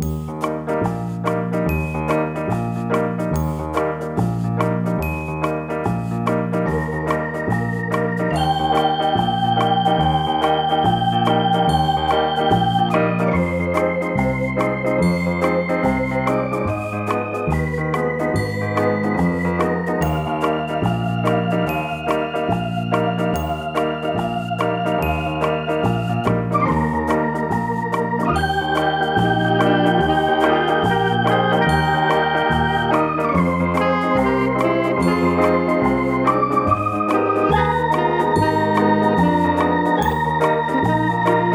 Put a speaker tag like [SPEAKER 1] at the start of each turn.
[SPEAKER 1] Música